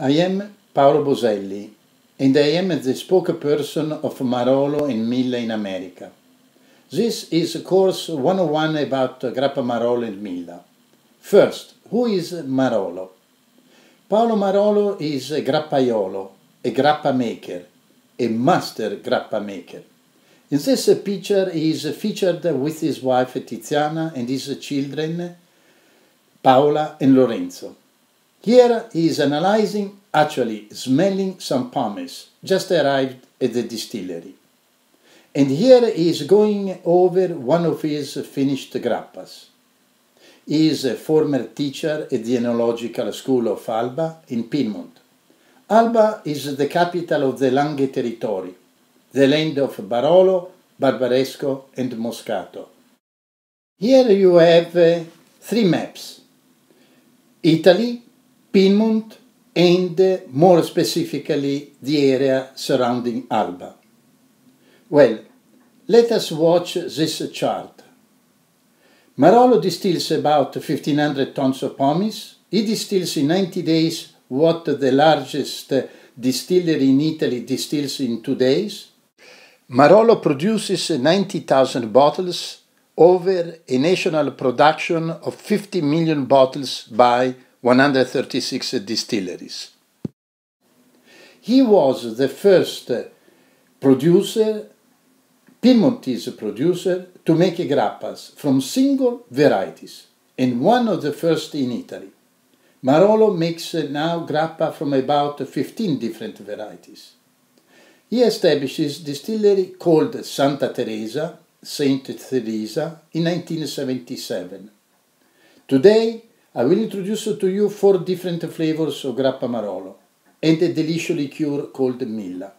I am Paolo Boselli, and I am the spokesperson of Marolo and Milla in America. This is course 101 about Grappa Marolo and Milla. First, who is Marolo? Paolo Marolo is a grappaiolo, a grappa maker, a master grappa maker. In this picture, he is featured with his wife Tiziana and his children Paola and Lorenzo. Here he is analyzing, actually smelling some pomace just arrived at the distillery. And here he is going over one of his finished grappas. He is a former teacher at the Enological School of Alba in Piedmont. Alba is the capital of the Langhe territory, the land of Barolo, Barbaresco, and Moscato. Here you have uh, three maps Italy, Piedmont, and more specifically the area surrounding Alba. Well, let us watch this chart. Marolo distills about 1500 tons of pomace. He distills in 90 days what the largest distillery in Italy distills in two days. Marolo produces 90,000 bottles over a national production of 50 million bottles by 136 distilleries. He was the first producer, Piedmontese producer, to make grappas from single varieties, and one of the first in Italy. Marolo makes now grappa from about 15 different varieties. He establishes distillery called Santa Teresa, Saint Teresa, in 1977. Today, I will introduce to you four different flavors of grappa Marolo and a delicious liqueur called Milla.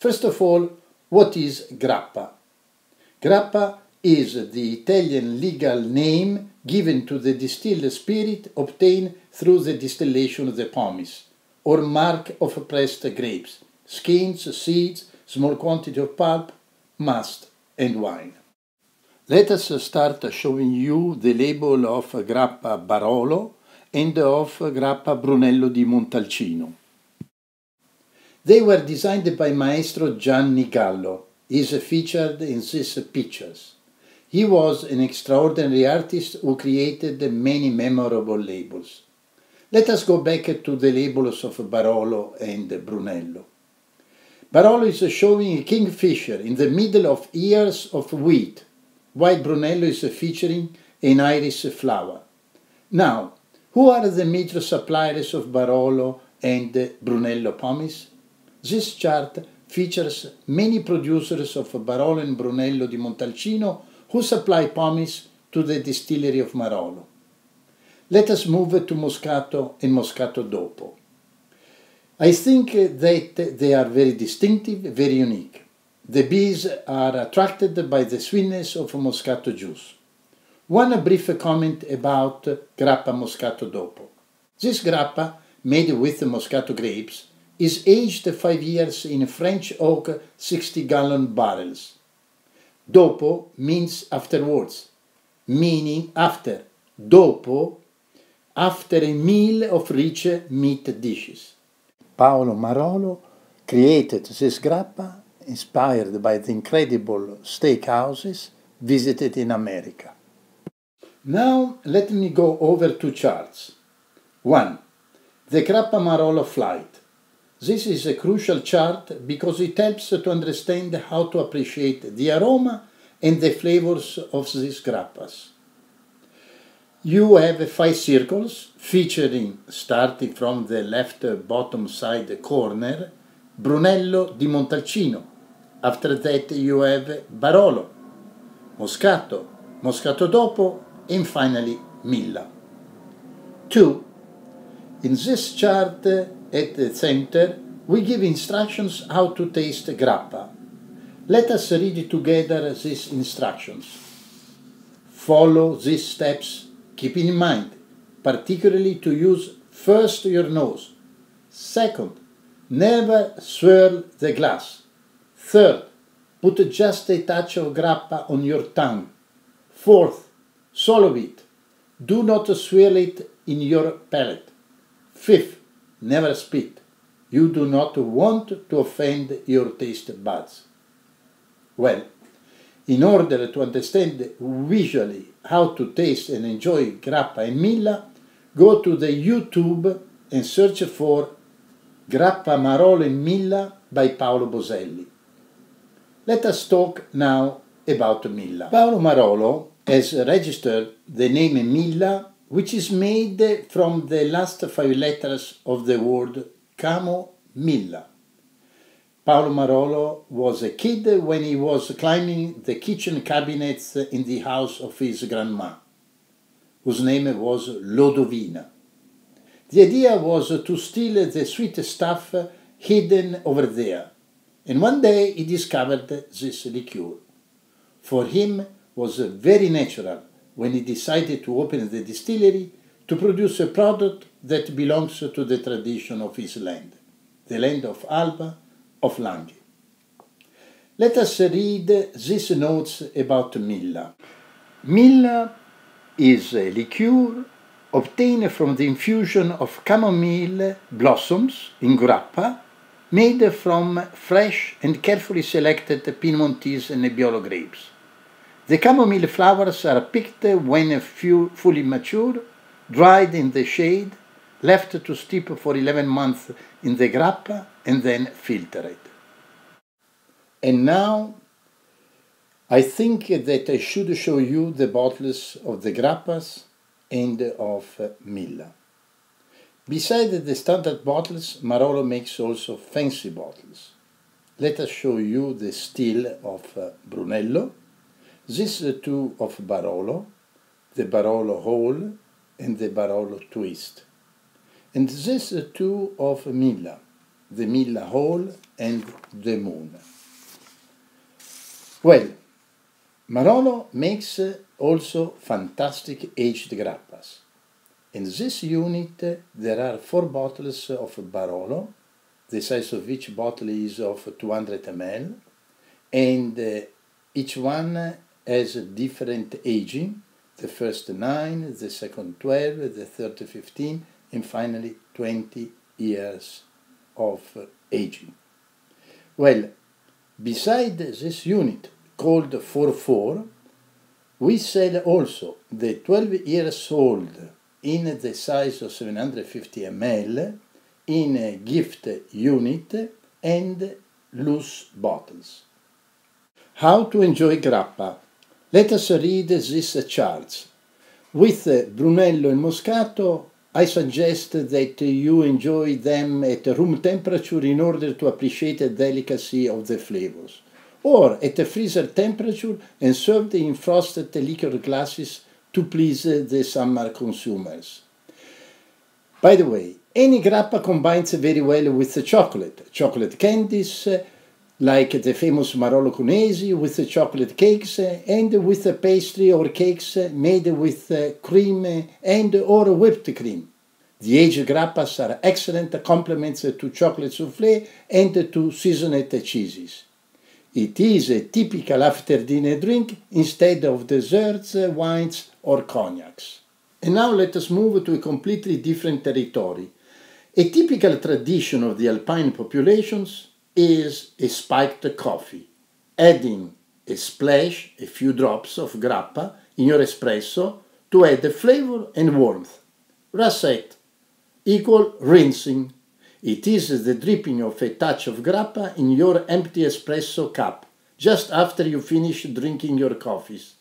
First of all, what is grappa? Grappa is the Italian legal name given to the distilled spirit obtained through the distillation of the pomace, or marc of pressed grapes, skins, seeds, small quantity of pulp, must, and wine. Let us start showing you the label of Grappa Barolo and of Grappa Brunello di Montalcino. They were designed by Maestro Gianni Gallo. He is featured in these pictures. He was an extraordinary artist who created many memorable labels. Let us go back to the labels of Barolo and Brunello. Barolo is showing a kingfisher in the middle of ears of wheat while Brunello is featuring an iris flower. Now, who are the major suppliers of Barolo and Brunello pomace? This chart features many producers of Barolo and Brunello di Montalcino who supply pomace to the distillery of Marolo. Let us move to Moscato and Moscato Dopo. I think that they are very distinctive, very unique. The bees are attracted by the sweetness of Moscato juice. One brief comment about Grappa Moscato Dopo. This grappa, made with Moscato grapes, is aged five years in French oak 60 gallon barrels. Dopo means afterwards, meaning after. Dopo, after a meal of rich meat dishes. Paolo Marolo created this grappa inspired by the incredible steakhouses visited in America. Now let me go over two charts. 1. The Grappa Marolo flight. This is a crucial chart because it helps to understand how to appreciate the aroma and the flavors of these grappas. You have five circles featuring, starting from the left bottom side corner, Brunello di Montalcino, after that you have Barolo, Moscato, Moscato dopo, and finally Milla. 2. In this chart at the center, we give instructions how to taste grappa. Let us read together these instructions. Follow these steps, keep in mind, particularly to use first your nose. Second, never swirl the glass. Third, put just a touch of grappa on your tongue. Fourth, swallow it. Do not swirl it in your palate. Fifth, never spit. You do not want to offend your taste buds. Well, in order to understand visually how to taste and enjoy grappa and milla, go to the YouTube and search for Grappa Marolo and Milla by Paolo Boselli. Let us talk now about Milla. Paolo Marolo has registered the name Milla, which is made from the last five letters of the word Camo Milla. Paolo Marolo was a kid when he was climbing the kitchen cabinets in the house of his grandma, whose name was Lodovina. The idea was to steal the sweet stuff hidden over there, and one day he discovered this liqueur. For him was very natural when he decided to open the distillery to produce a product that belongs to the tradition of his land, the land of Alba, of Langhe. Let us read these notes about Milla. Milla is a liqueur obtained from the infusion of chamomile blossoms in grappa made from fresh and carefully selected Piemontese and Nebbiolo grapes. The chamomile flowers are picked when fully mature, dried in the shade, left to steep for 11 months in the grappa, and then filtered. And now I think that I should show you the bottles of the grappas and of Milla. Besides the standard bottles, Marolo makes also fancy bottles. Let us show you the still of uh, Brunello, these two of Barolo, the Barolo Hole and the Barolo Twist, and these two of Milla, the Milla Hole and the Moon. Well, Marolo makes uh, also fantastic aged grappas. In this unit there are four bottles of Barolo, the size of each bottle is of 200 ml, and uh, each one has a different aging, the first 9, the second 12, the third 15, and finally 20 years of aging. Well, beside this unit called 4-4, we sell also the 12 years old in the size of 750 ml in a gift unit and loose bottles. How to enjoy grappa? Let us read these charts. With Brunello and Moscato, I suggest that you enjoy them at room temperature in order to appreciate the delicacy of the flavors, or at freezer temperature and served in frosted liquor glasses to please uh, the summer consumers. By the way, any grappa combines very well with the chocolate, chocolate candies, uh, like the famous Marolo Cuneesi with the chocolate cakes uh, and with the pastry or cakes made with cream and or whipped cream. The aged grappas are excellent complements to chocolate soufflé and to seasoned cheeses. It is a typical after dinner drink instead of desserts, uh, wines or cognacs. And now let us move to a completely different territory. A typical tradition of the alpine populations is a spiked coffee, adding a splash, a few drops of grappa in your espresso to add the flavor and warmth. Rasette equal rinsing. It is the dripping of a touch of grappa in your empty espresso cup just after you finish drinking your coffees.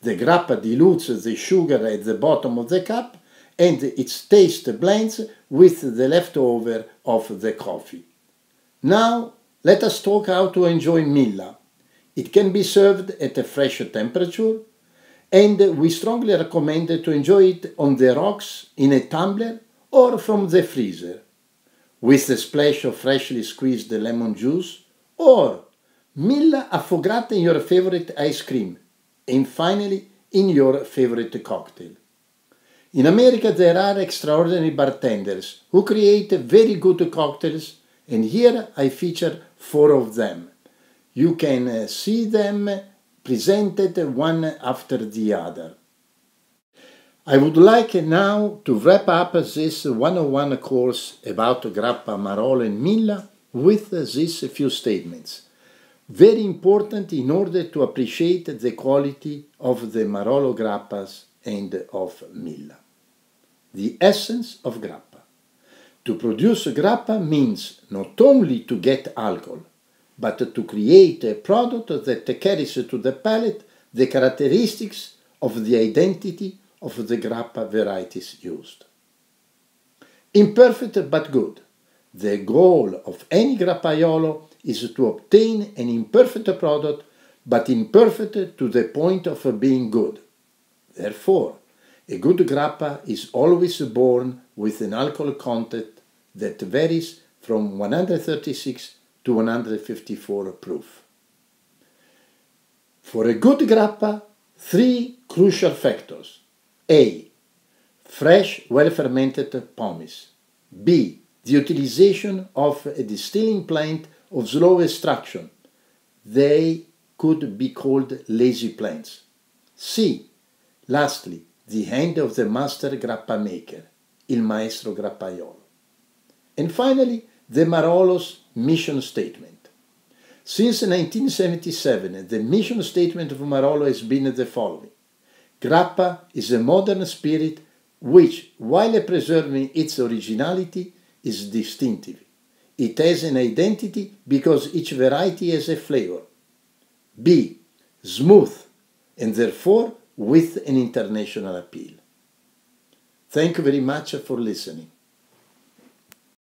The grappa dilutes the sugar at the bottom of the cup and its taste blends with the leftover of the coffee. Now, let us talk how to enjoy Milla. It can be served at a fresh temperature, and we strongly recommend to enjoy it on the rocks in a tumbler or from the freezer, with a splash of freshly squeezed lemon juice, or Milla affogata in your favorite ice cream, and finally in your favorite cocktail. In America, there are extraordinary bartenders who create very good cocktails and here I feature four of them. You can uh, see them presented one after the other. I would like now to wrap up this 101 course about Grappa, Marolo and Milla with these few statements. Very important in order to appreciate the quality of the Marolo grappas and of Milla. The essence of grappa. To produce grappa means not only to get alcohol, but to create a product that carries to the palate the characteristics of the identity of the grappa varieties used. Imperfect but good. The goal of any grappaiolo is to obtain an imperfect product, but imperfect to the point of being good. Therefore, a good grappa is always born with an alcohol content that varies from 136 to 154 proof. For a good grappa, three crucial factors. A. Fresh, well-fermented pomace. B. The utilization of a distilling plant of slow extraction. They could be called lazy plants. C. Lastly, the hand of the master grappa maker, il maestro grappaiolo. And finally, the Marolo's mission statement. Since 1977, the mission statement of Marolo has been the following. Grappa is a modern spirit which, while preserving its originality, is distinctive. It has an identity because each variety has a flavor. B. Smooth, and therefore with an international appeal. Thank you very much for listening.